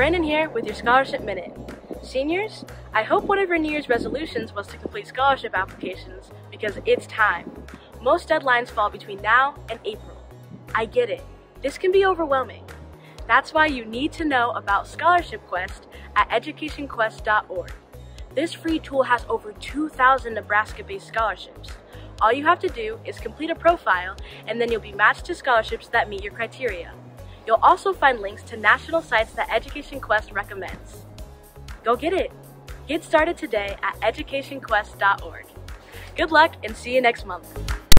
Brandon here with your Scholarship Minute. Seniors, I hope one of your New Year's resolutions was to complete scholarship applications because it's time. Most deadlines fall between now and April. I get it. This can be overwhelming. That's why you need to know about Scholarship Quest at educationquest.org. This free tool has over 2,000 Nebraska-based scholarships. All you have to do is complete a profile and then you'll be matched to scholarships that meet your criteria. You'll also find links to national sites that Education Quest recommends. Go get it! Get started today at educationquest.org. Good luck and see you next month.